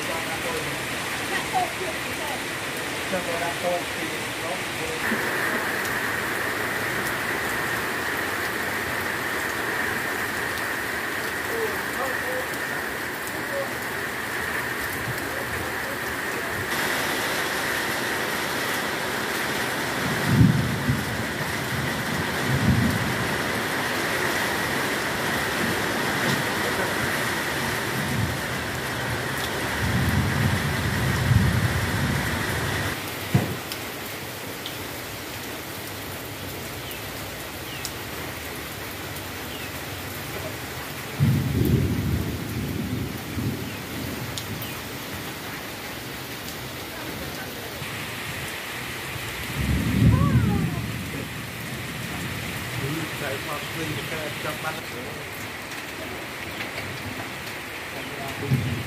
那好，你先。先到那边去。Tôi Dạ, tốt thiệt rồi. cho tôi ăn tôi thì nó